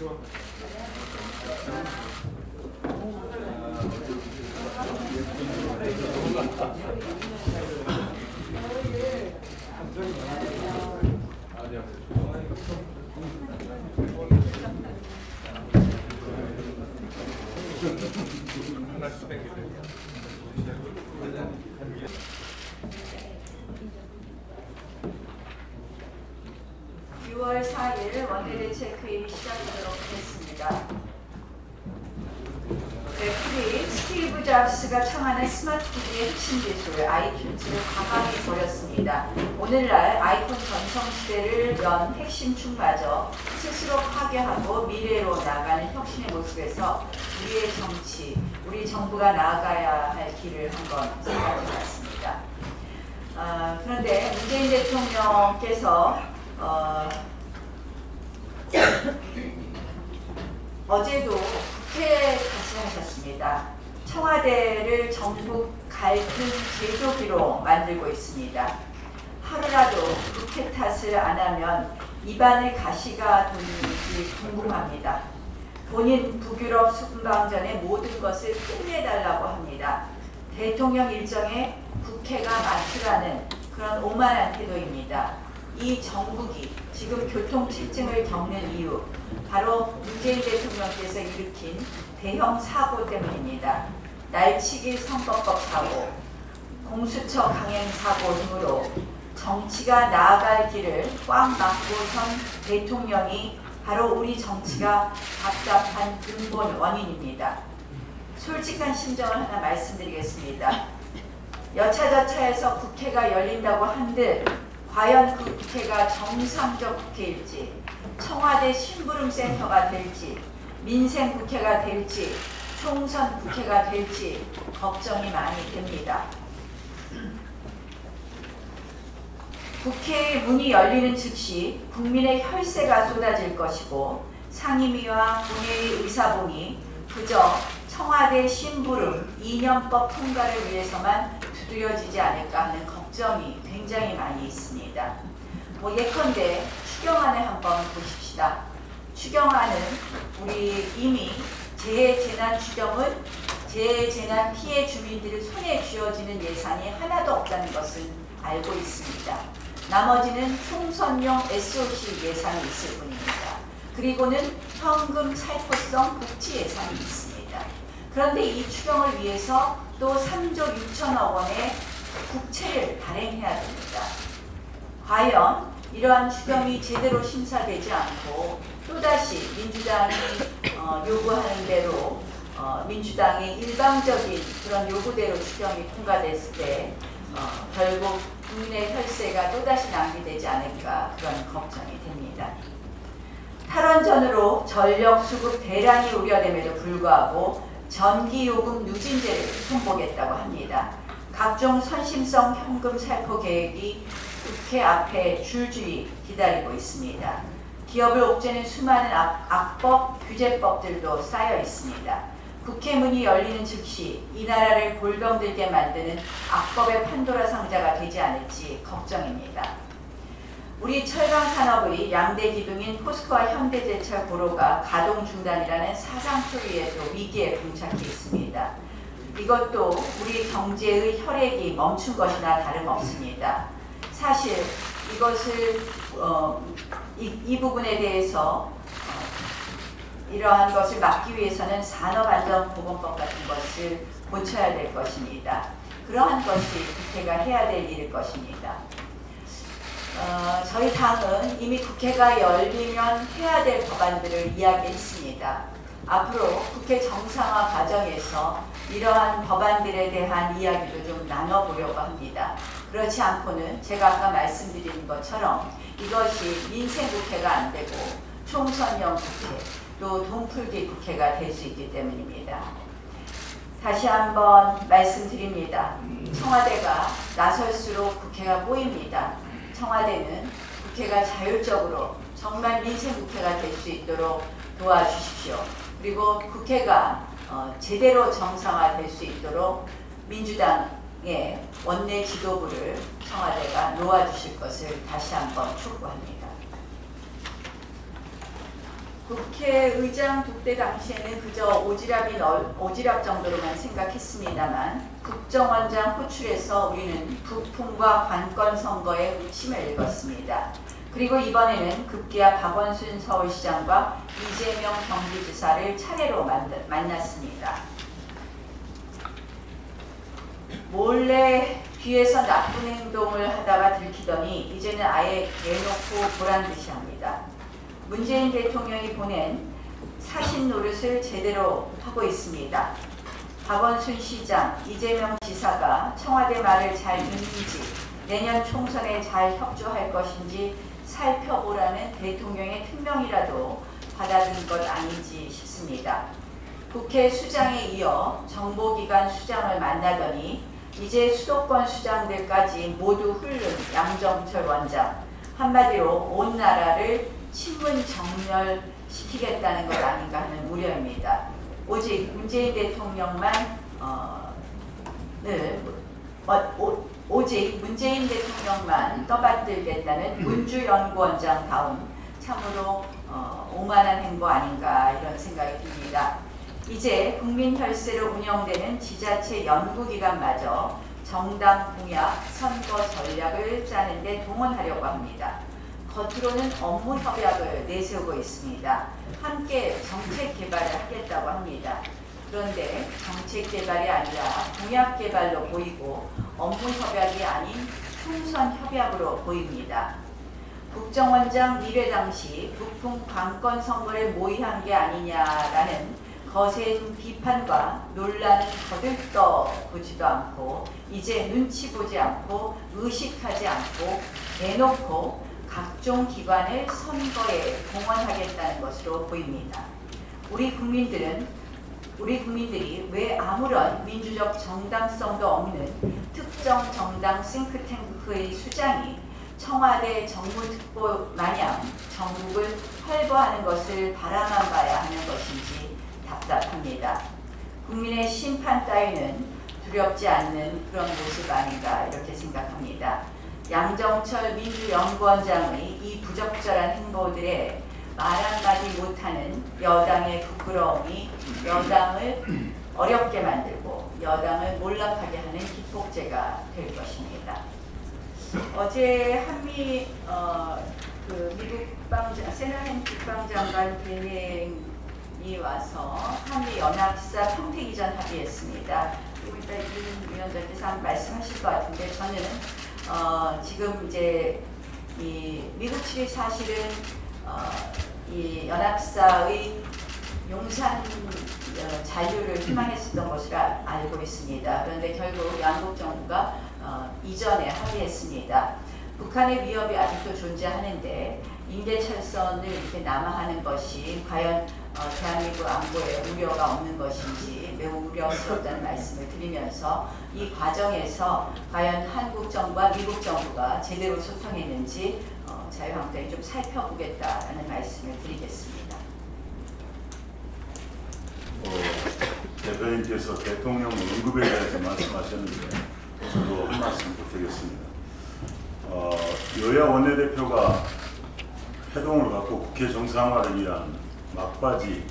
Grazie. 오늘날 아이폰 전성 시대를 연 핵심 축마저 스스로 파괴하고 미래로 나가는 혁신의 모습에서 우리의 정치, 우리 정부가 나아가야 할 길을 한번 생각해 봤습니다. 아, 그런데 문재인 대통령께서 어, 어제도 국회에 가시하셨습니다. 청와대를 전국 갈등 제조기로 만들고 있습니다. 하루라도 국회 탓을 안 하면 입안에 가시가 도는지 궁금합니다. 본인 북유럽 순방전에 모든 것을 끝내달라고 합니다. 대통령 일정에 국회가 맞추라는 그런 오만한 태도입니다. 이 정국이 지금 교통체증을 겪는 이유 바로 문재인 대통령께서 일으킨 대형 사고 때문입니다. 날치기 선거법 사고, 공수처 강행 사고 등으로 정치가 나아갈 길을 꽉 막고 선 대통령이 바로 우리 정치가 답답한 근본 원인입니다. 솔직한 심정을 하나 말씀드리겠습니다. 여차저차해서 국회가 열린다고 한들 과연 그 국회가 정상적 국회일지 청와대 심부름센터가 될지 민생 국회가 될지 총선 국회가 될지 걱정이 많이 됩니다. 국회의 문이 열리는 즉시 국민의 혈세가 쏟아질 것이고 상임위와 본회의 의사봉이 그저 청와대 심부름 이념법 통과를 위해서만 두드려지지 않을까 하는 걱정이 굉장히 많이 있습니다. 뭐 예컨대 추경안을 한번 보십시다. 추경안은 우리 이미 재해재난 추경은 재해재난 피해 주민들의 손에 쥐어지는 예산이 하나도 없다는 것을 알고 있습니다. 나머지는 총선용 SOC 예산이 있을 뿐입니다. 그리고는 현금 살포성 복지 예산이 있습니다. 그런데 이 추경을 위해서 또 3조 6천억 원의 국채를 발행해야 됩니다. 과연 이러한 추경이 제대로 심사되지 않고 또다시 민주당이 어, 요구하는 대로 어, 민주당의 일방적인 그런 요구대로 추경이 통과됐을 때 어, 결국 국민의 혈세가 또다시 낭비되지 않을까 그런 걱정이 됩니다. 탈원전으로 전력 수급 대란이 우려됨에도 불구하고 전기요금 누진제를 손보겠다고 합니다. 각종 선심성 현금 살포 계획이 국회 앞에 줄줄이 기다리고 있습니다. 기업을 옥죄는 수많은 악, 악법, 규제법들도 쌓여 있습니다. 국회 문이 열리는 즉시 이 나라를 골병들게 만드는 악법의 판도라 상자가 되지 않을지 걱정입니다. 우리 철강 산업의 양대 기둥인 포스코와 현대제철 고로가 가동 중단이라는 사상 초유에도 위기에 봉착해 있습니다. 이것도 우리 경제의 혈액이 멈춘 것이나 다름없습니다. 사실 이것을 어, 이, 이, 부분에 대해서 어, 이러한 것을 막기 위해서는 산업안전보건법 같은 것을 고쳐야 될 것입니다. 그러한 것이 국회가 해야 될 일일 것입니다. 어, 저희 당은 이미 국회가 열리면 해야 될 법안들을 이야기했습니다. 앞으로 국회 정상화 과정에서 이러한 법안들에 대한 이야기도 좀 나눠보려고 합니다. 그렇지 않고는 제가 아까 말씀드린 것처럼 이것이 민생국회가 안 되고 총선형 국회 또 돈풀기 국회가 될 수 있기 때문입니다. 다시 한번 말씀드립니다. 청와대가 나설수록 국회가 꼬입니다. 청와대는 국회가 자율적으로 정말 민생 국회가 될 수 있도록 도와주십시오. 그리고 국회가 어, 제대로 정상화될 수 있도록 민주당의 원내 지도부를 청와대가 놓아주실 것을 다시 한번 촉구합니다. 국회의장 독대 당시에는 그저 오지랖이 넓, 오지랖 정도로만 생각했습니다만 국정원장 호출해서 우리는 북풍과 관건 선거에 uch임을 읽었습니다. 그리고 이번에는 급기야 박원순 서울시장과 이재명 경기지사를 차례로 만나- 만났습니다. 몰래 뒤에서 나쁜 행동을 하다가 들키더니 이제는 아예 대놓고 보란 듯이 합니다. 문재인 대통령이 보낸 사신 노릇을 제대로 하고 있습니다. 박원순 시장, 이재명 지사가 청와대 말을 잘 듣는지 내년 총선에 잘 협조할 것인지 살펴보라는 대통령의 특명이라도 받아든 것 아닌지 싶습니다. 국회 수장에 이어 정보기관 수장을 만나더니 이제 수도권 수장들까지 모두 훑는 양정철 원장 한마디로 온 나라를 친문 정멸시키겠다는 것 아닌가 하는 우려입니다. 오직 문재인 대통령만 어, 늘 어, 오, 오직 문재인 대통령만 떠받들겠다는 문주연구원장 다운 참으로 어, 오만한 행보 아닌가 이런 생각이 듭니다. 이제 국민 혈세로 운영되는 지자체 연구기관마저 정당 공약, 선거 전략을 짜는 데 동원하려고 합니다. 겉으로는 업무 협약을 내세우고 있습니다. 함께 정책 개발을 하겠다고 합니다. 그런데 정책 개발이 아니라 공약 개발로 보이고 업무 협약이 아닌 총선 협약으로 보입니다. 국정원장 미래 당시 북풍 관건 선거를 모의한 게 아니냐라는 거센 비판과 논란은 거들떠 보지도 않고 이제 눈치 보지 않고 의식하지 않고 대놓고 각종 기관을 선거에 동원하겠다는 것으로 보입니다. 우리 국민들은 우리 국민들이 왜 아무런 민주적 정당성도 없는 특정 정당 싱크탱크의 수장이 청와대 정무특보 마냥 전국을 활보하는 것을 바라만 봐야 하는 것인지 답답합니다. 국민의 심판 따위는 두렵지 않는 그런 모습 아닌가 이렇게 생각합니다. 양정철 민주연구원장의 이 부적절한 행보들에 말 한마디 못하는 여당의 부끄러움이 여당을 어렵게 만들고 여당을 몰락하게 하는 기폭제가 될 것입니다. 어제 한미 어, 그 미국 국방장 세나헨 국방장관 대행이 와서 한미 연합사 평택 이전 합의했습니다. 그리고 이따 이 위원장께서 한 말씀하실 것 같은데 저는 어, 지금 이제 이 미국 측이 사실은 어, 이 연합사의 용산 어, 잔류를 희망했었던 것으로 아- 알고 있습니다. 그런데 결국 양국 정부가 어, 이전에 합의했습니다. 북한의 위협이 아직도 존재하는데 인대철선을 이렇게 남하하는 것이 과연 어, 대한민국 안보에 우려가 없는 것인지 매우 우려스럽다는 말씀을 드리면서 이 과정에서 과연 한국 정부와 미국 정부가 제대로 소통했는지 어, 자유한국당이 좀 살펴보겠다라는 말씀을 드리겠습니다. 어, 대표님께서 대통령 응급에 대해서 말씀하셨는데 저도 한 말씀 드리겠습니다. 어, 여야 원내대표가 회동을 갖고 국회 정상화를 위한 막바지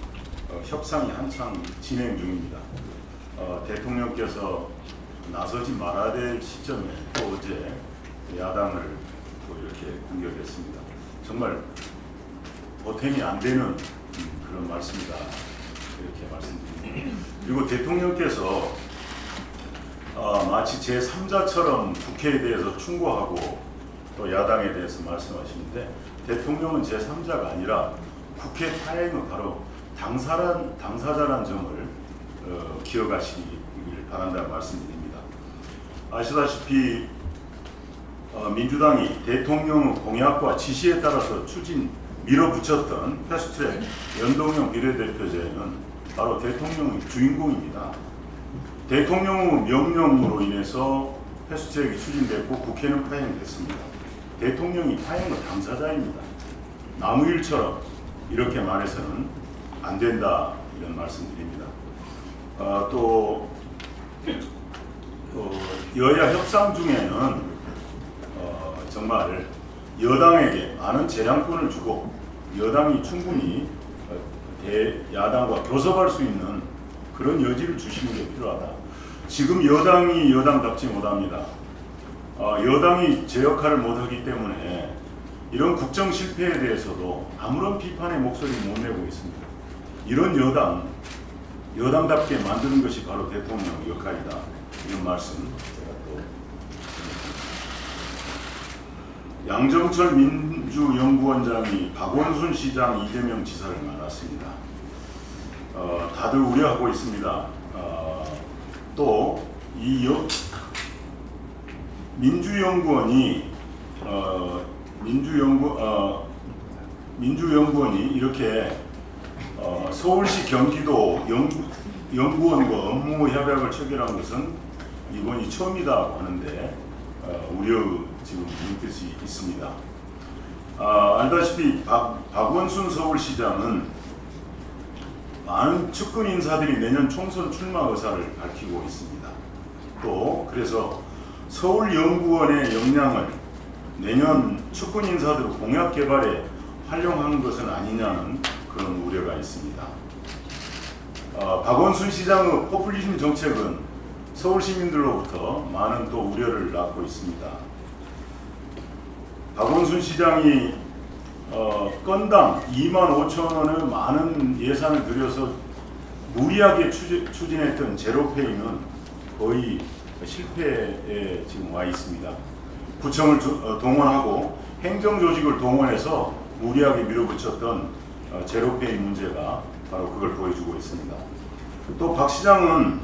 어, 협상이 한창 진행 중입니다. 어, 대통령께서 나서지 말아야 될 시점에 또 어제 야당을 또 이렇게 공격했습니다. 정말 보탬이 안 되는 음, 그런 말씀이다. 이렇게 말씀드립니다. 그리고 대통령께서 어, 마치 제3자처럼 국회에 대해서 충고하고 또 야당에 대해서 말씀하시는데 대통령은 제3자가 아니라 국회 타행은 바로 당사란, 당사자란 점을 어, 기억하시길 바란다는 말씀드립니다. 아시다시피 어, 민주당이 대통령 공약과 지시에 따라서 추진 밀어붙였던 패스트트랙 연동형 비례대표제는 바로 대통령의 주인공입니다. 대통령의 명령으로 인해서 패스트트랙이 추진됐고 국회는 파행됐습니다. 대통령이 파행의 당사자입니다. 나무일처럼 이렇게 말해서는 안 된다 이런 말씀드립니다. 아, 또 어, 여야 협상 중에는 어, 정말 여당에게 많은 재량권을 주고 여당이 충분히 어, 대 야당과 교섭할 수 있는 그런 여지를 주시는 게 필요하다. 지금 여당이 여당답지 못합니다. 어, 여당이 제 역할을 못하기 때문에 이런 국정 실패에 대해서도 아무런 비판의 목소리 못 내고 있습니다. 이런 여당, 여당답게 만드는 것이 바로 대통령 역할이다. 이런 말씀 제가 또 양정철 민주연구원장이 박원순 시장 이재명 지사를 만났습니다. 어, 다들 우려하고 있습니다. 어, 또이 민주연구원이 어, 민주연구 어, 민주연구원이 이렇게 어, 서울시 경기도 연구, 연구원과 업무 협약을 체결한 것은 이번이 처음이다 하는데 어, 우려 지금 눈빛이 있습니다. 아, 알다시피 박, 박원순 서울시장은 많은 측근 인사들이 내년 총선 출마 의사를 밝히고 있습니다. 또 그래서 서울연구원의 역량을 내년 측근 인사들 공약 개발에 활용하는 것은 아니냐는 그런 우려가 있습니다. 어, 박원순 시장의 포퓰리즘 정책은 서울 시민들로부터 많은 또 우려를 낳고 있습니다. 박원순 시장이 어, 건당 2만 5천 원의 많은 예산을 들여서 무리하게 추진, 추진했던 제로페이는 거의 실패에 지금 와 있습니다. 구청을 조- 어, 동원하고 행정조직을 동원해서 무리하게 밀어붙였던 어, 제로페이 문제가 바로 그걸 보여주고 있습니다. 또 박 시장은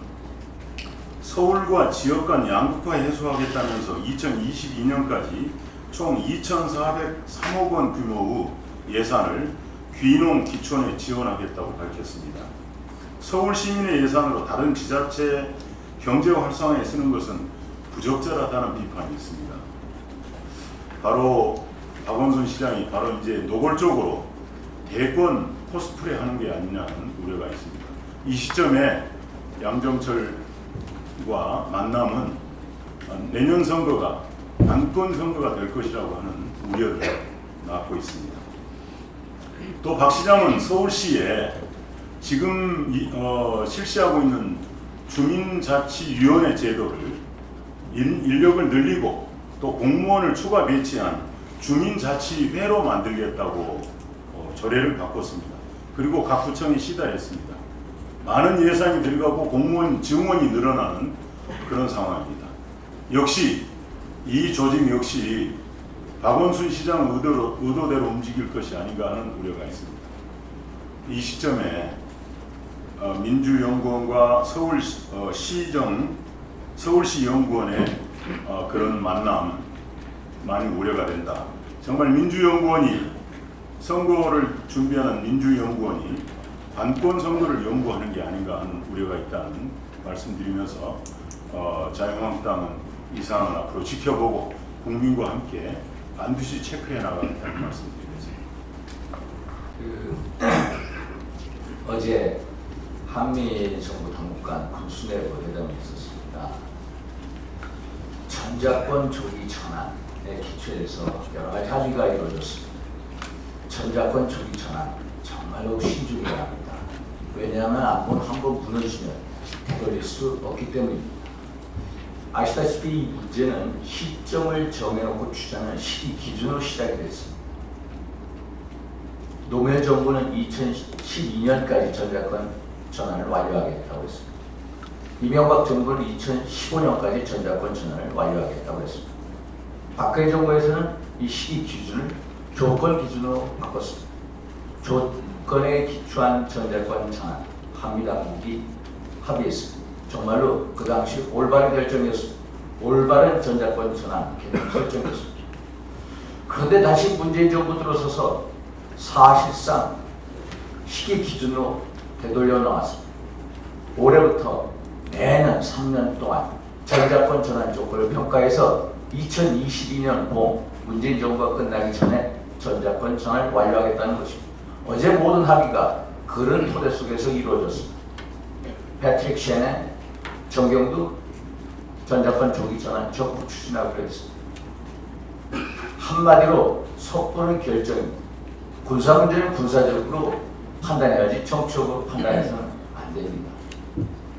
서울과 지역 간 양극화 해소하겠다면서 2022년까지 총 2,403억 원 규모의 예산을 귀농 기촌에 지원하겠다고 밝혔습니다. 서울 시민의 예산으로 다른 지자체 경제 활성화에 쓰는 것은 부적절하다는 비판이 있습니다. 바로 박원순 시장이 바로 이제 노골적으로 대권 코스프레 하는 게 아니냐는 우려가 있습니다. 이 시점에 양정철과 만남은 내년 선거가 단권 선거가 될 것이라고 하는 우려를 낳고 있습니다. 또 박 시장은 서울시에 지금 이- 어, 실시하고 있는 주민자치위원회 제도를 인, 인력을 늘리고 또 공무원을 추가 배치한 주민자치회로 만들겠다고 어, 조례를 바꿨습니다. 그리고 각 구청이 시달했습니다. 많은 예산이 들어가고 공무원 증원이 늘어나는 그런 상황입니다. 역시 이 조직 역시 박원순 시장 의도로, 의도대로 움직일 것이 아닌가 하는 우려가 있습니다. 이 시점에 어, 민주연구원과 서울 어, 시정 서울시 연구원의 어, 그런 만남 많이 우려가 된다. 정말 민주연구원이 선거를 준비하는 민주연구원이 반권 선거를 연구하는 게 아닌가 하는 우려가 있다는 말씀드리면서 어, 자유한국당은 이 상황을 앞으로 지켜보고 국민과 함께 반드시 체크해 나가겠다는 말씀드리겠습니다. 그 어제 한미 정부 당국 간 군수내부 회담이 있었습니다. 전자권 조기 전환에 기초해서 여러 가지 합의가 이루어졌습니다. 전자권 조기 전환 정말로 신중해야 합니다. 왜냐하면 안본 한번 무너지면 되돌릴 수 없기 때문입니다. 아시다시피 이 문제는 시점을 정해놓고 추진하는 시기 기준으로 시작이 됐습니다. 노무현 정부는 2012년까지 전자권 전환을 완료하겠다고 했습니다. 이명박 정부는 2015년까지 전자권 전환을 완료하겠다고 했습니다. 박근혜 정부에서는 이 시기 기준을 조건 기준으로 바꿨습니다. 조건에 기초한 전자권 전환 한미 당국이 합의했습니다. 정말로 그 당시 올바른 결정이었습니다. 올바른 전자권 전환 개념 설정이었습니다. 그런데 다시 문재인 정부 들어서서 사실상 시기 기준으로 되돌려 나왔습니다. 올해부터 내년 3년 동안 전자권 전환 조건을 평가해서 2022년 봄 문재인 정부가 끝나기 전에 전자권 전환을 완료하겠다는 것입니다. 어제 모든 합의가 그런 토대 속에서 이루어졌습니다. 패트릭 쉔의 정경도 전자권 조기 전환 적극 추진하기로 했습니다. 한마디로 속보는 결정입니다. 군사 문제는 군사적으로 판단해야지 정치적으로 판단해서는 안 됩니다.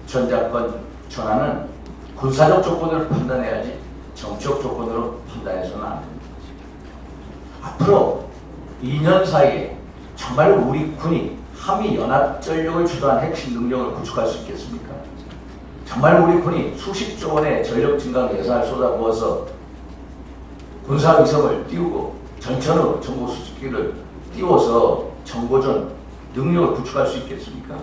전자권 전환은 군사적 조건으로 판단해야지 정치적 조건으로 판단해서는 안 됩니다. 앞으로 2년 사이에 정말 우리 군이 한미 연합 전력을 주도한 핵심 능력을 구축할 수 있겠습니까? 정말 우리 군이 수십조 원의 전력 증강 예산을 쏟아부어서 군사 위성을 띄우고 전천후 정보 수집기를 띄워서 정보전 능력을 구축할 수 있겠습니까?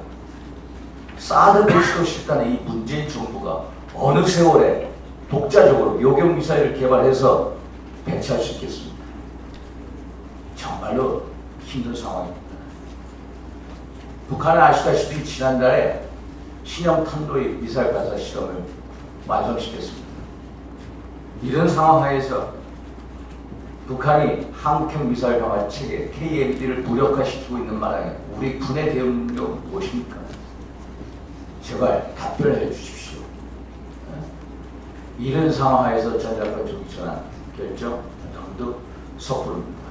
사드 배수도 싫다는 이 문재인 정부가 어느 세월에 독자적으로 요격 미사일을 개발해서 배치할 수 있겠습니까? 정말로 힘든 상황입니다. 북한은 아시다시피 지난달에 신형 탄도의 미사일 발사 실험을 완성시켰습니다. 이런 상황 하에서 북한이 한국형 미사일 방어 체계 KMD를 무력화시키고 있는 마당에 우리 군의 대응 능력은 무엇입니까? 제발 답변해 주십시오. 어? 이런 상황 하에서 전략과 조기 전환 결정 너무도 섣부릅니다.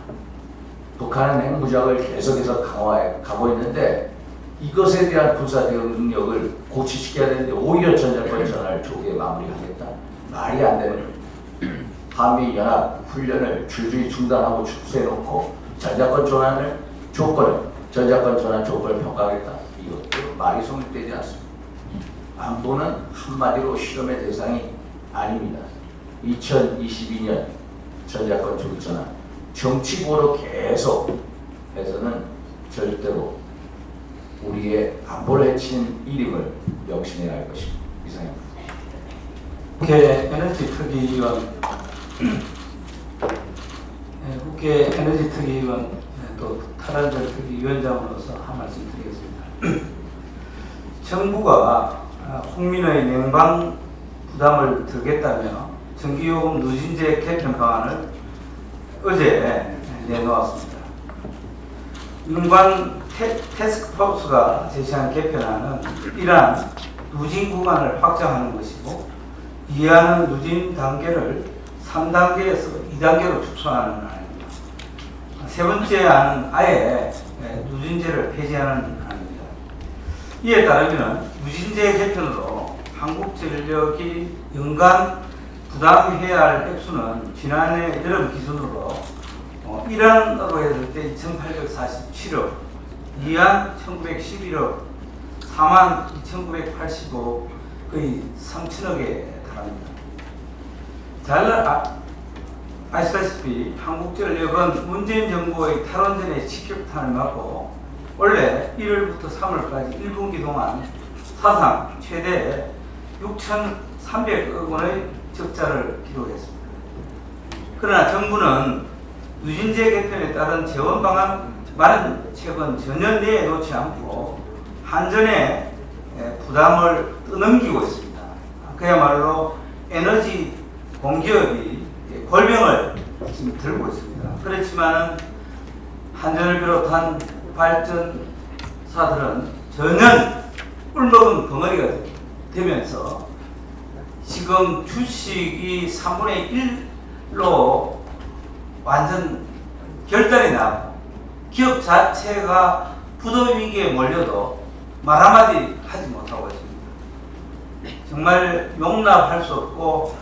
북한은 핵무장을 계속해서 강화해 가고 있는데 이것에 대한 군사 대응 능력을 고취시켜야 되는데 오히려 전략권 전환을 조기에 마무리하겠다. 말이 안 되는 한미 연합 훈련을 줄줄이 중단하고 축소해놓고 전략권 전환을 조건을 전략권 전환 조건을 평가하겠다. 이것도 말이 성립되지 않습니다. 안보는 한마디로 실험의 대상이 아닙니다. 2022년 전략권 조기 전환 정치보로 계속 해서는 절대로 우리의 안보를 해치는 일임을 명심해야 할 것입니다. 이상입니다. 국회 에너지 특위위원 네, 국회 에너지 특위위원 네, 또 탈원전 특위위원장으로서 한 말씀 드리겠습니다. 정부가 아, 국민의 냉방 부담을 들겠다며 전기요금 누진제 개편 방안을 어제 내놓았습니다. 테, 테스크포스가 제시한 개편안은 이러한 누진 구간을 확장하는 것이고 이해하는 누진 단계를 3단계에서 2단계로 축소하는 안입니다. 세 번째 안은 아예 예, 누진제를 폐지하는 안입니다. 이에 따르면 누진제 개편으로 한국 전력이 연간 부담해야 할 액수는 지난해 여름 기준으로 어, 1안으로 했을 때 2,847억, 2안 1,911억, 4만 2,985 거의 3천억에 달합니다. 잘 아, 아시다시피 한국전력은 문재인 정부의 탈원전의 직격탄을 맞고 원래 1월부터 3월까지 1분기 동안 사상 최대 6,300억 원의 적자를 기록했습니다. 그러나 정부는 유진제 개편에 따른 재원 방안 마련 책은 전혀 내놓지 않고 한전에 에, 부담을 떠넘기고 있습니다. 그야말로 에너지 공기업이 골병을 지금 들고 있습니다. 그렇지만은 한전을 비롯한 발전사들은 전혀 꿀먹은 벙어리가 되면서 지금 주식이 3분의 1로 완전 결단이 나고 기업 자체가 부도 위기에 몰려도 말 한마디 하지 못하고 있습니다. 정말 용납할 수 없고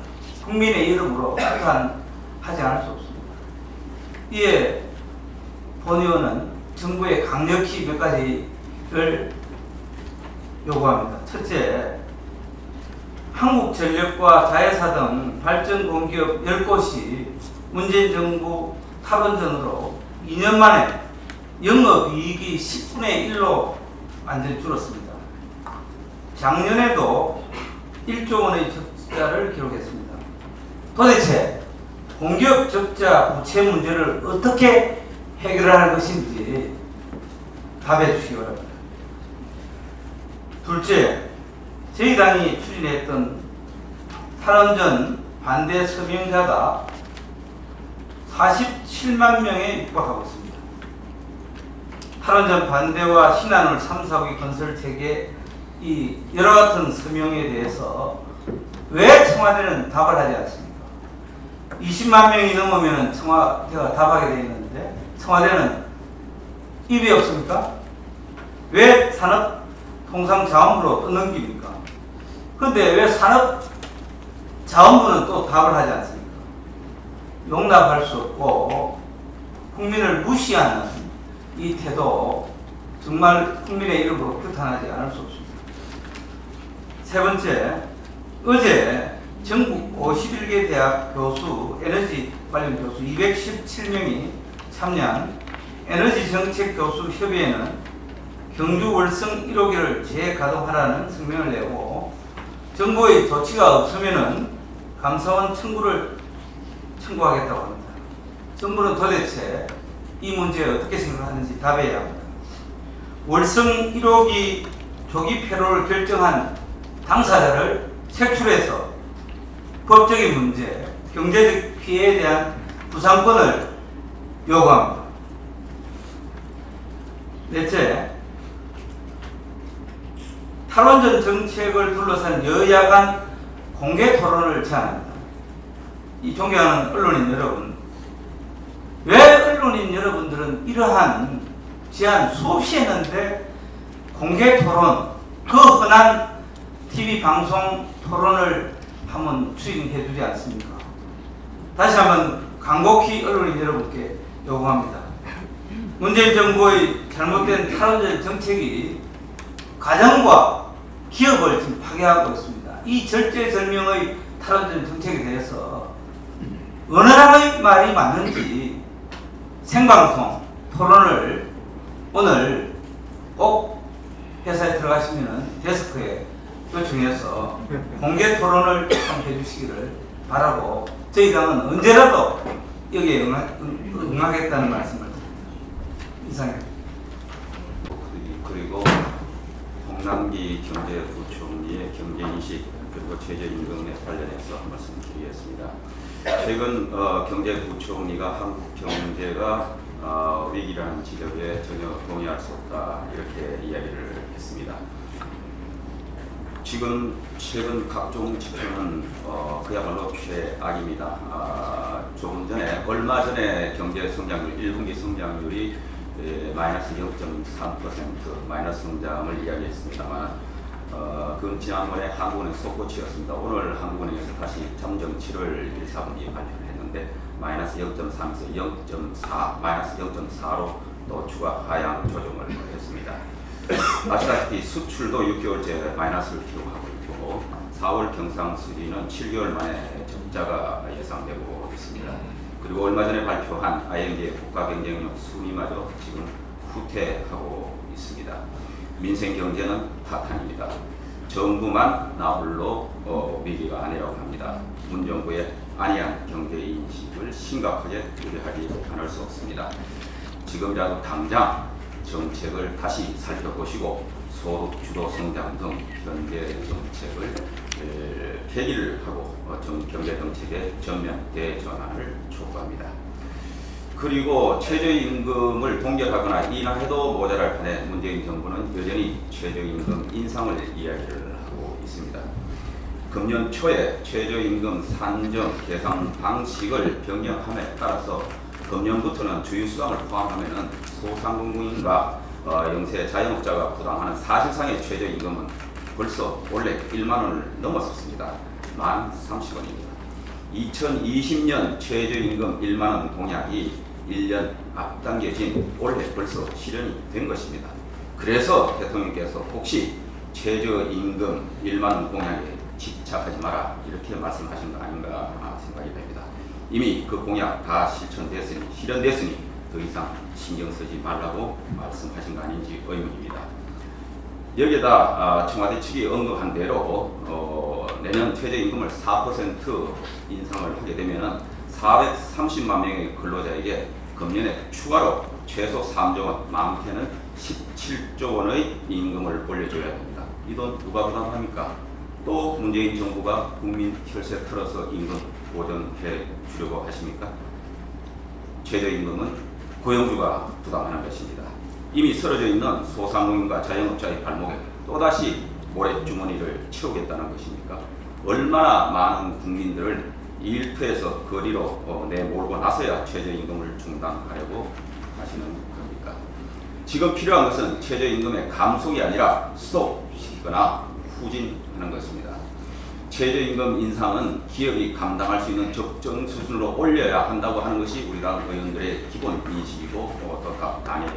국민의 이름으로 하지 않을 수 없습니다. 이에 본 의원은 정부에 강력히 몇 가지를 요구합니다. 첫째, 한국전력과 자회사 등 발전공기업 10곳이 문재인 정부 탈원전으로 2년 만에 영업이익이 10분의 1로 완전히 줄었습니다. 작년에도 1조 원의 적자를 기록했습니다. 도대체 공기업 적자 부채 문제를 어떻게 해결할 것인지 답해 주시기 바랍니다. 둘째, 저희 당이 추진했던 탈원전 반대 서명자가 47만 명에 육박하고 있습니다. 탈원전 반대와 신한울 3, 4기 건설 체계 이 여러 같은 서명에 대해서 왜 청와대는 답을 하지 않습니까? 20만 명이 넘으면 청와대가 답하게 되어 있는데 청와대는 입이 없습니까? 왜 산업 통상 자원부로 또 넘깁니까? 근데 왜 산업 자원부는 또 답을 하지 않습니까? 용납할 수 없고 국민을 무시하는 이 태도 정말 국민의 이름으로 규탄하지 않을 수 없습니다. 세 번째, 어제 전국 51개 대학 교수, 에너지 관련 교수 217명이 참여한 에너지 정책 교수 협의회는 경주 월성 1호기를 재가동하라는 성명을 내고 정부의 조치가 없으면은 감사원 청구를 청구하겠다고 합니다. 정부는 도대체 이 문제에 어떻게 생각하는지 답해야 합니다. 월성 1호기 조기 폐로를 결정한 당사자를 색출해서 법적인 문제, 경제적 피해에 대한 부상권을 요구합니다. 넷째, 탈원전 정책을 둘러싼 여야 간 공개 토론을 제안합니다. 이 존경하는 언론인 여러분, 왜 언론인 여러분들은 이러한 제안 수없이 했는데 공개 토론, 그 흔한 TV 방송 토론을 한번 추진해 주지 않습니까? 다시 한번 간곡히 언론인 여러분께 요구합니다. 문재인 정부의 잘못된 탈원전 정책이 가정과 기업을 지금 파괴하고 있습니다. 이 절제절명의 탈원전 정책에 대해서 어느 나라의 말이 맞는지 생방송 토론을 오늘 꼭 회사에 들어가시면 데스크에 요청해서 공개 토론을 좀 해주시기를 바라고 저희 당은 언제라도 여기에 응하, 응- 응하겠다는 말씀을 드립니다. 이상입니다. 그리고 홍남기 경제부총리의 경제인식 그리고 최저임금에 관련해서 말씀 드리겠습니다. 최근 어, 경제부총리가 한국 경제가 어, 위기라는 지적에 전혀 동의할 수 없다 이렇게 이야기를 했습니다. 지금 최근 각종 지표는 어, 그야말로 최악입니다. 아, 조금 전에 얼마 전에 경제 성장률 1분기 성장률이 에, 마이너스 0.3% 마이너스 성장을 이야기했습니다만 어, 그건 지난번에 한국은행 속고치였습니다. 오늘 한국은행에서 다시 잠정치를 1, 4분기 발표를 했는데 마이너스 0.3에서 0.4 마이너스 0.4로 또 추가 하향 조정을 했습니다. 아시다시피 수출도 6개월째 마이너스를 기록하고 있고 4월 경상 수지는 7개월 만에 적자가 예상되고. 그리고 얼마 전에 발표한 IMD의 국가 경쟁력 순위마저 지금 후퇴하고 있습니다. 민생 경제는 파탄입니다. 정부만 나홀로 어, 위기가 아니라고 합니다. 문 정부의 안이한 경제 인식을 심각하게 우려하지 않을 수 없습니다. 지금이라도 당장 정책을 다시 살펴보시고 소득 주도 성장 등 경제 정책을 에, 계기를 하고 경제 정책의 전면 대전환을 촉구합니다. 그리고 최저임금을 동결하거나 인하해도 모자랄 판에 문재인 정부는 여전히 최저임금 인상을 이야기를 하고 있습니다. 금년 초에 최저임금 산정 계산 방식을 변경함에 따라서 금년부터는 주유수당을 포함하면 소상공인과 어, 영세 자영업자가 부담하는 사실상의 최저임금은 벌써 원래 1만 원을 넘었었습니다. 만 30원입니다. 2020년 최저임금 1만 원 공약이 1년 앞당겨진 올해 벌써 실현이 된 것입니다. 그래서 대통령께서 혹시 최저임금 1만 원 공약에 집착하지 마라 이렇게 말씀하신 거 아닌가 생각이 됩니다. 이미 그 공약 다 실천됐으니 실현됐으니 더 이상 신경 쓰지 말라고 말씀하신 거 아닌지 의문입니다. 여기에다 아, 청와대 측이 언급한 대로 어, 내년 최저임금을 4% 인상을 하게 되면 430만 명의 근로자에게 금년에 추가로 최소 3조 원, 많게는 17조 원의 임금을 올려줘야 됩니다. 이 돈 누가 부담합니까? 또 문재인 정부가 국민 혈세 털어서 임금 보전해 주려고 하십니까? 최저임금은 고용주가 부담하는 것입니다. 이미 쓰러져 있는 소상공인과 자영업자의 발목에 또다시 모래주머니를 채우겠다는 것입니까? 얼마나 많은 국민들을 일터에서 거리로 어, 내몰고 나서야 최저임금을 중단하려고 하시는 겁니까? 지금 필요한 것은 최저임금의 감속이 아니라 스톱시키거나 후진하는 것입니다. 최저임금 인상은 기업이 감당할 수 있는 적정 수준으로 올려야 한다고 하는 것이 우리 당 의원들의 기본 인식이고 당의 에,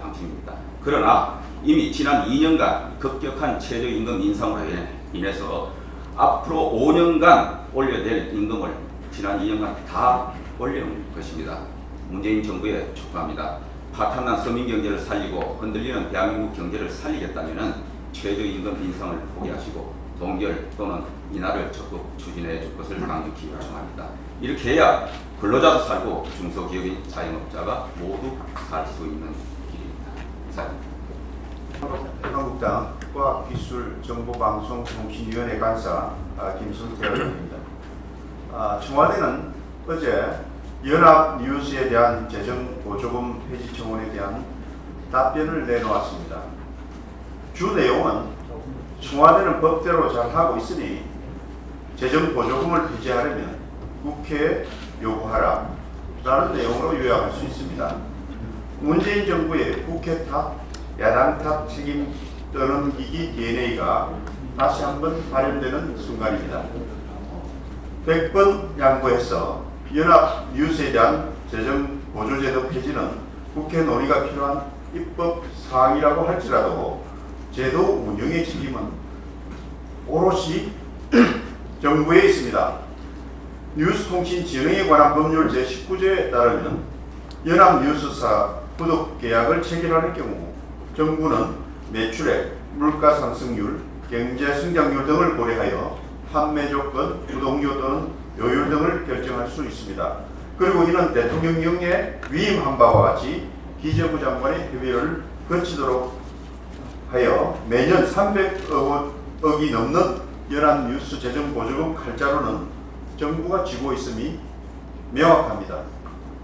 방침입니다. 그러나 이미 지난 2년간 급격한 최저임금 인상으로 인해- 인해서 앞으로 5년간 올려야 될 임금을 지난 2년간 다 올려온 것입니다. 문재인 정부에 촉구합니다. 파탄난 서민 경제를 살리고 흔들리는 대한민국 경제를 살리겠다면 최저임금 인상을 포기하시고 동결 또는 인하를 적극 추진해 줄 것을 강력히 요청합니다. 이렇게 해야 근로자도 살고 중소기업인 자영업자가 모두 살 수 있는 한국당 과학기술정보방송통신위원회 간사 아, 김성태 의원입니다. 아, 청와대는 어제 연합 뉴스에 대한 재정 보조금 폐지 청원에 대한 답변을 내놓았습니다. 주 내용은 청와대는 법대로 잘 하고 있으니 재정 보조금을 폐지하려면 국회에 요구하라 라는 내용으로 요약할 수 있습니다. 문재인 정부의 국회 탓, 야당 탓 책임 떠넘기기 DNA가 다시 한번 발현되는 순간입니다. 100번 양보해서 연합 뉴스에 대한 재정 보조제도 폐지는 국회 논의가 필요한 입법 사항이라고 할지라도 제도 운영의 책임은 오롯이 정부에 있습니다. 뉴스통신진흥에 관한 법률 제19조에 따르면 연합뉴스사 구독 계약을 체결하는 경우 정부는 매출액, 물가 상승률, 경제 성장률 등을 고려하여 판매 조건, 구독료 또는 요율 등을 결정할 수 있습니다. 그리고 이는 대통령령에 위임한 바와 같이 기재부 장관의 협의를 거치도록 하여 매년 300억이 넘는 연합뉴스 재정 보조금 칼자루는 정부가 쥐고 있음이 명확합니다.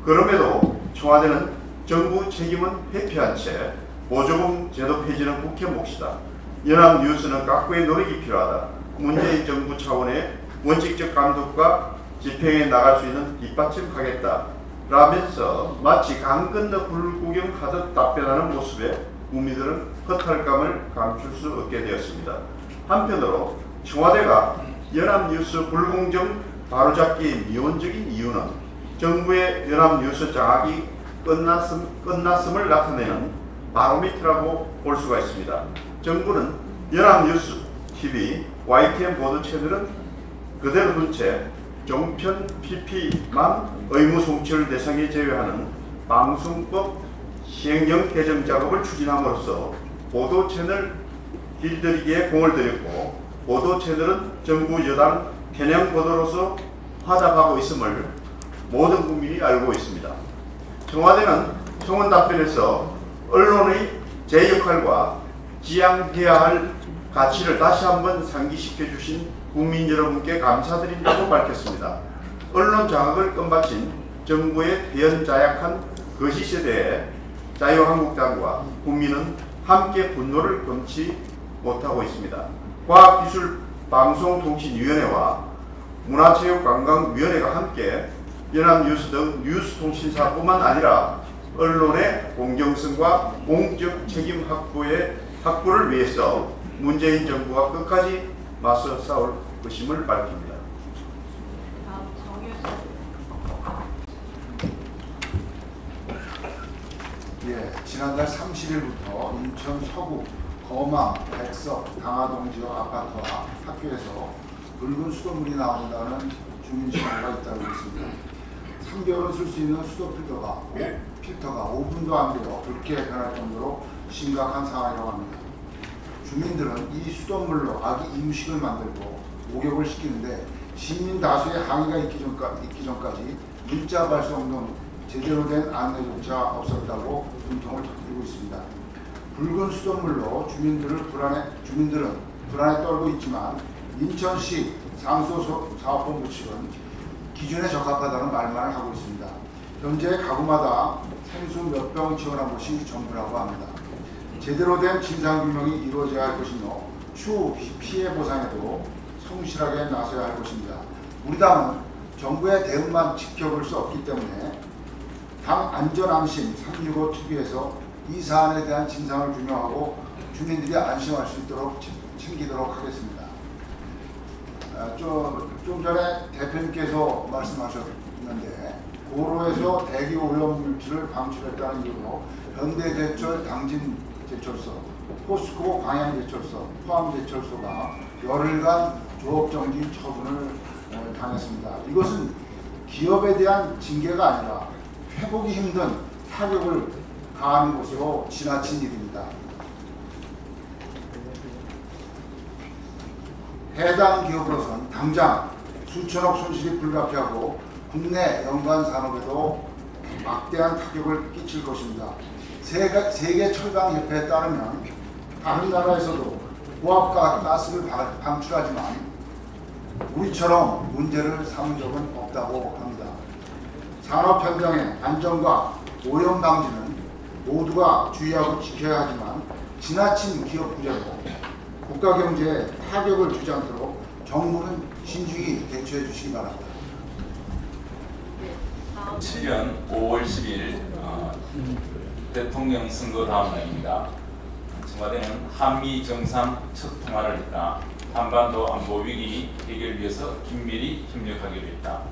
그럼에도 청와대는 정부 책임은 회피한 채 보조금 제도 폐지는 국회 몫이다. 연합뉴스는 각국의 노력이 필요하다. 문재인 정부 차원의 원칙적 감독과 집행에 나갈 수 있는 뒷받침하겠다. 라면서 마치 강 건너 불구경하듯 답변하는 모습에 국민들은 허탈감을 감출 수 없게 되었습니다. 한편으로 청와대가 연합뉴스 불공정 바로잡기의 미온적인 이유는 정부의 연합뉴스 장악이 끝났음, 끝났음을 나타내는 바로미터라고 볼 수가 있습니다. 정부는 연합뉴스 TV, YTN 보도 채널은 그대로 둔채 종편 PP만 의무 송출 대상에 제외하는 방송법 시행령 개정 작업을 추진함으로써 보도 채널 길들이기에 공을 들였고 보도 채널은 정부 여당 편향 보도로서 화답하고 있음을 모든 국민이 알고 있습니다. 청와대는 청원 답변에서 언론의 제 역할과 지향해야 할 가치를 다시 한번 상기시켜 주신 국민 여러분께 감사드린다고 밝혔습니다. 언론 장악을 껌바친 정부의 대연자약한 거시세대에 자유한국당과 국민은 함께 분노를 금치 못하고 있습니다. 과학기술방송통신위원회와 문화체육관광위원회가 함께 연합뉴스 등 뉴스통신사뿐만 아니라 언론의 공정성과 공적 책임 확보의 확보를 위해서 문재인 정부가 끝까지 맞서 싸울 것임을 밝힙니다. 예, 지난달 30일부터 인천 서구 거망, 백석, 강화동 지역 아파트와 학교에서 붉은 수돗물이 나온다는 주민 신고가 있다고 있습니다. 3개월은 쓸수 있는 수도 필터가, 오- 필터가 5분도 안 되어 붉게 변할 정도로 심각한 상황이라고 합니다. 주민들은 이 수돗물로 아기 이무식을 만들고 목욕을 시키는데 시민 다수의 항의가 있기, 전까, 있기 전까지 문자 발송 등 제대로 된 안내조차 없었다고 분통을 터뜨리고 있습니다. 붉은 수돗물로 주민들을 불안해 주민들은 불안에 떨고 있지만 인천시 상소사업본부 측은 기준에 적합하다는 말만을 하고 있습니다. 현재 가구마다 생수 몇 병 지원한 것이 전부라고 합니다. 제대로 된 진상규명이 이루어져야 할 것이며 추후 피해 보상에도 성실하게 나서야 할 것입니다. 우리 당은 정부의 대응만 지켜볼 수 없기 때문에 당 안전안심 365 특위에서 이 사안에 대한 진상을 규명하고 주민들이 안심할 수 있도록 지- 챙기도록 하겠습니다. 아, 좀, 좀 전에 대표님께서 말씀하셨는데 고로에서 대기 오염 물질을 방출했다는 이유로 현대제철 당진제철소, 포스코 광양제철소, 포항제철소가 열흘간 조업정지 처분을 어, 당했습니다. 이것은 기업에 대한 징계가 아니라 회복이 힘든 타격을 가하는 것으로 지나친 일입니다. 해당 기업으로선 당장 수천억 손실이 불가피하고 국내 연관 산업에도 막대한 타격을 끼칠 것입니다. 세계, 세계 철강 협회에 따르면 다른 나라에서도 고압가 가스를 방- 방출하지만 우리처럼 문제를 삼은 적은 없다고 합니다. 산업 현장의 안전과 오염 방지는 모두가 주의하고 지켜야 하지만 지나친 기업 부재로 국가 경제에 타격을 주지 않도록 정부는 신중히 대처해 주시기 바랍니다. 7년 5월 10일 어, 대통령 선거 다음 날입니다. 청와대는 한미 정상 첫 통화를 했다. 한반도 안보 위기 해결 위해서 긴밀히 협력하기로 했다.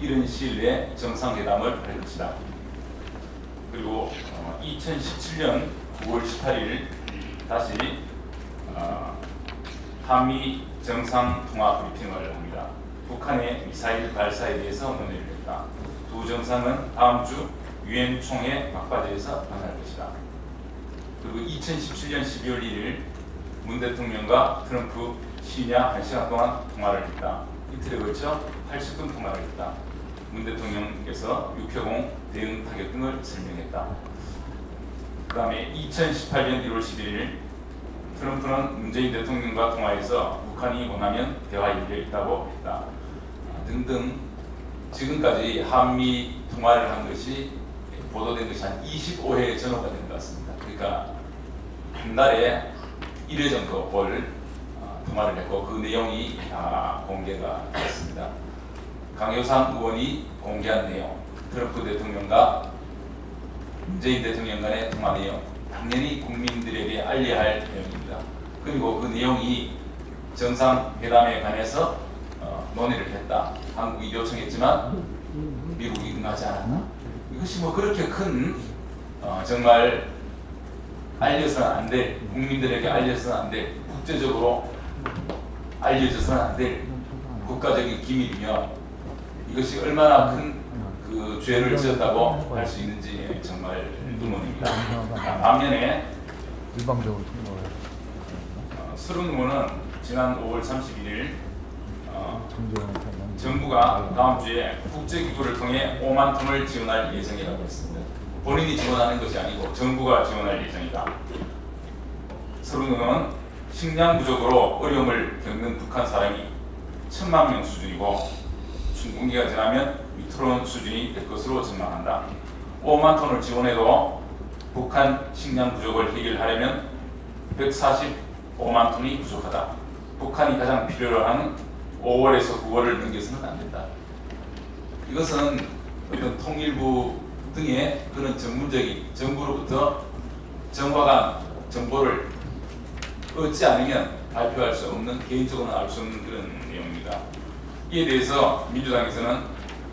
이런 시일 내에 정상회담을 할 것이다. 그리고 어, 2017년 9월 18일 다시 어, 한미 정상 통화 브리핑을 합니다. 북한의 미사일 발사에 대해서 논의를 했다. 두 정상은 다음 주 유엔 총회 막바지에서 만날 것이다. 그리고 2017년 12월 1일 문 대통령과 트럼프 시냐 1시간 동안 통화를 했다. 이틀에 걸쳐 80분 통화를 했다. 문 대통령께서 육해공 대응 타격 등을 설명했다. 그 다음에 2018년 1월 11일 트럼프는 문재인 대통령과 통화해서 북한이 원하면 대화 열려 있다고 했다. 아, 등등 지금까지 한미 통화를 한 것이 보도된 것이 한 25회 전후가 된 것 같습니다. 그러니까 한 달에 1회 정도 볼 어, 통화를 했고 그 내용이 다 공개가 됐습니다. 강효상 의원이 공개한 내용, 트럼프 대통령과 문재인 대통령 간의 통화 내용, 당연히 국민들에게 알려야 할 내용입니다. 그리고 그 내용이 정상회담에 관해서 어, 논의를 했다. 한국이 요청했지만 미국이 응하지 않았나? 이것이 뭐 그렇게 큰 어, 정말 알려서는 안 될, 국민들에게 알려서는 안 될, 국제적으로 알려져서는 안 될 국가적인 기밀이며 이것이 얼마나 큰 그 죄를 지었다고 할 수 있는지 정말 의문입니다. 아, 반면에 일방적으로 통보를 어, 의원은 지난 5월 31일 어, 정부가 다음 주에 국제기구를 통해 5만 톤을 지원할 예정이라고 했습니다. 본인이 지원하는 것이 아니고 정부가 지원할 예정이다. 서른은 식량 부족으로 어려움을 겪는 북한 사람이 천만 명 수준이고 중분기가 지나면 위태로운 수준이 될 것으로 전망한다. 5만 톤을 지원해도 북한 식량 부족을 해결하려면 145만 톤이 부족하다. 북한이 가장 필요로 하는 5월에서 9월을 넘겨서는 안 된다. 이것은 어떤 통일부 등의 그런 전문적인 정부로부터 정확한 정보를 얻지 않으면 발표할 수 없는 개인적으로는 알 수 없는 그런 내용입니다. 이에 대해서 민주당에서는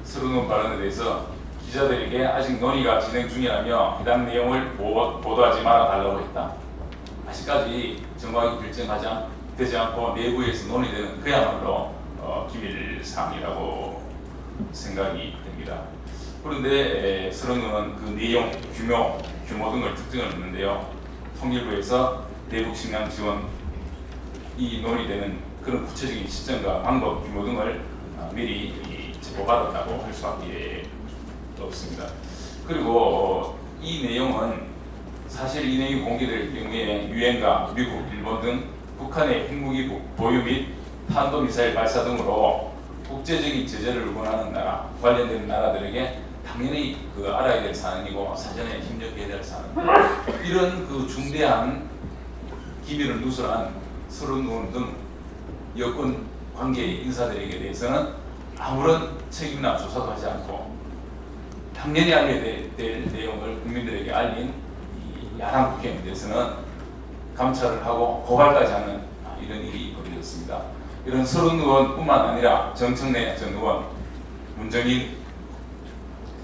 서른원 발언에 대해서 기자들에게 아직 논의가 진행 중이라며 해당 내용을 보- 보도하지 말아 달라고 했다. 아직까지 정확히 결정하지 않, 되지 않고 내부에서 논의되는 그야말로 어, 기밀 사항이라고 생각이 됩니다. 그런데 에, 서른은 그 내용, 규모, 규모 등을 특정을 했는데요. 통일부에서 대북 식량 지원 이 논의되는 그런 구체적인 시점과 방법, 규모 등을 어, 미리 이 제보받았다고 할 수밖에 없습니다. 그리고 어, 이 내용은 사실 이 내용이 공개될 경우에 유엔과 미국, 일본 등 북한의 핵무기 보- 보유 및 탄도미사일 발사 등으로 국제적인 제재를 원하는 나라, 관련된 나라들에게 당연히 그 알아야 될 사안이고 사전에 협력해야 될 사안. 이런 그 중대한 기밀을 누설한 서른 의원 등 여권 관계 인사들에게 대해서는 아무런 책임이나 조사도 하지 않고 당연히 알려야 될, 될 내용을 국민들에게 알린 이 야당 국회의원에 대해서는 감찰을 하고 고발까지 하는 아, 이런 일이 벌어졌습니다. 이런 서른 의원뿐만 아니라 정청래 전 의원, 문정인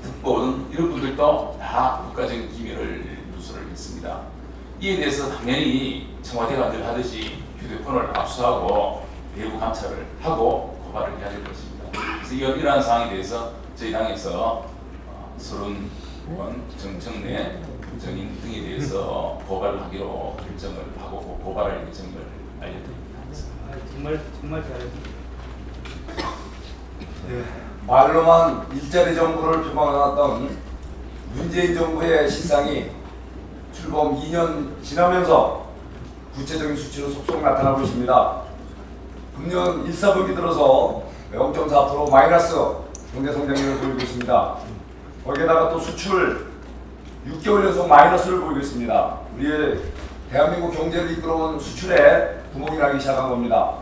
특보 등 이런 분들도 다 국가적인 기밀을 누설을 했습니다. 이에 대해서 당연히 청와대가 늘 하듯이 휴대폰을 압수하고 내부 감찰을 하고 고발을 해야 될 것입니다. 그래서 이러한 상황에 대해서 저희 당에서 어, 서른 의원, 정청래, 정인 등에 대해서 고발을 하기로 결정을 하고 고- 고발할 예정을 알려드립니다. 아, 정말 정말 잘했습니다. 말로만 일자리 정부를 표방해왔던 문재인 정부의 실상이 출범 2년 지나면서 구체적인 수치로 속속 나타나고 있습니다. 금년 1, 4분기 들어서 0.4% 마이너스 경제 성장률을 보이고 있습니다. 거기에다가 또 수출 6개월 연속 마이너스를 보이고 있습니다. 우리의 대한민국 경제를 이끌어온 수출에 구멍이 나기 시작한 겁니다.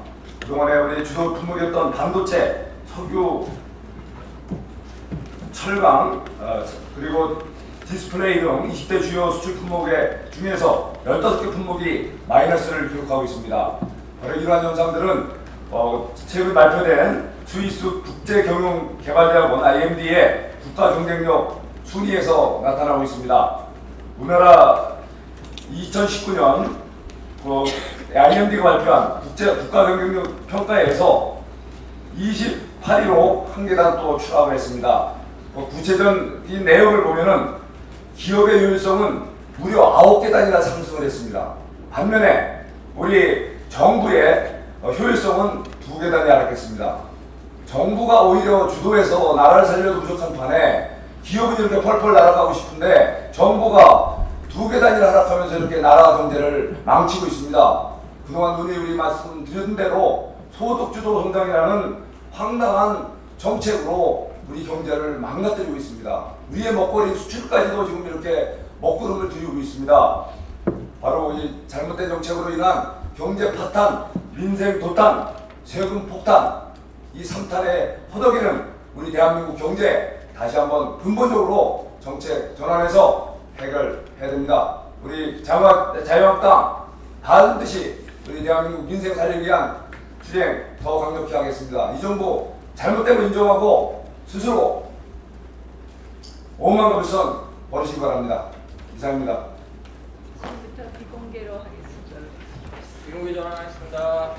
그동안에 우리 주도 품목이었던 반도체, 석유, 철강, 어, 그리고 디스플레이 등 20대 주요 수출 품목의 중에서 15개 품목이 마이너스를 기록하고 있습니다. 바로 이러한 현상들은 어, 최근 발표된 스위스 국제경영개발대학원 IMD의 국가 경쟁력 순위에서 나타나고 있습니다. 우리나라 2019년 그 IMD가 발표한 국제 국가 경쟁력 평가에서 28위로 한 계단 또 추락을 했습니다. 어, 구체적인 내용을 보면은 기업의 효율성은 무려 9계단이나 상승을 했습니다. 반면에 우리 정부의 어, 효율성은 2계단이 하락했습니다. 정부가 오히려 주도해서 나라를 살려도 부족한 판에 기업은 이렇게 펄펄 날아가고 싶은데 정부가 두 계단이나 하락하면서 이렇게 나라 경제를 망치고 있습니다. 그동안 우리 우리 말씀드린 대로 소득주도 성장이라는 황당한 정책으로 우리 경제를 망가뜨리고 있습니다. 우리의 먹거리 수출까지도 지금 이렇게 먹구름을 들이고 있습니다. 바로 이 잘못된 정책으로 인한 경제 파탄, 민생 도탄, 세금 폭탄 이 3탄의 허덕이는 우리 대한민국 경제 다시 한번 근본적으로 정책 전환해서 해결해야 됩니다. 우리 자유한, 자유한국당 반드시 우리 대한민국 민생 살리기 위한 투쟁 더 강력히 하겠습니다. 이 정부 잘못된 거 인정하고 스스로 오만과 불선 버리시기 바랍니다. 이상입니다. 지금부터 비공개로 하겠습니다. 비공개 전환하겠습니다.